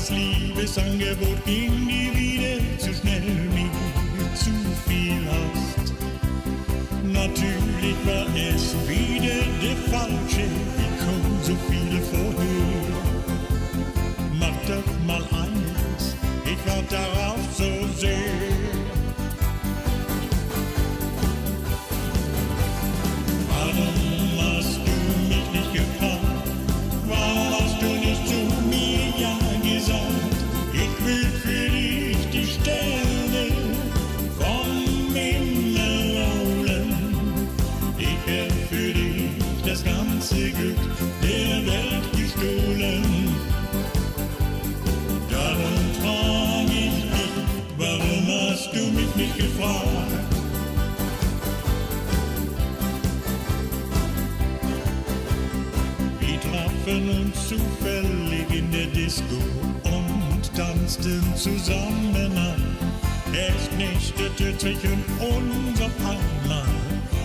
das Liebesangebot ging dir wieder zu schnell, mir zu viel hast. Natürlich war es wieder der falsche, wie kommen so viele vorher. Mach doch mal eines, ich warte darauf zufällig in der Disco und tanzten zusammen an. Es knisterte zwischen uns auf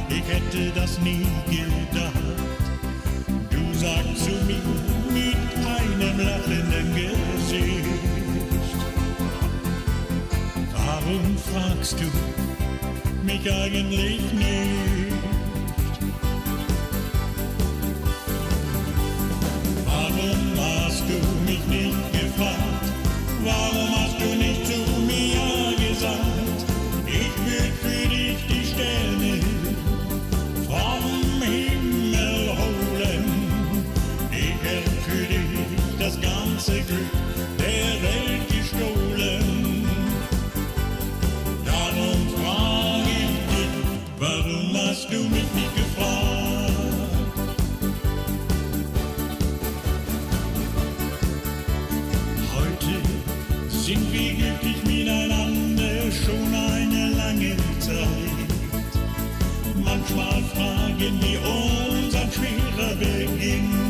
ich hätte das nie gedacht. Du sagst zu mir mit einem lachenden Gesicht, warum fragst du mich eigentlich nicht? Warum hast du mich nicht gefragt? Heute sind wir glücklich miteinander schon eine lange Zeit. Manchmal fragen wir uns, ein schwerer Weg ging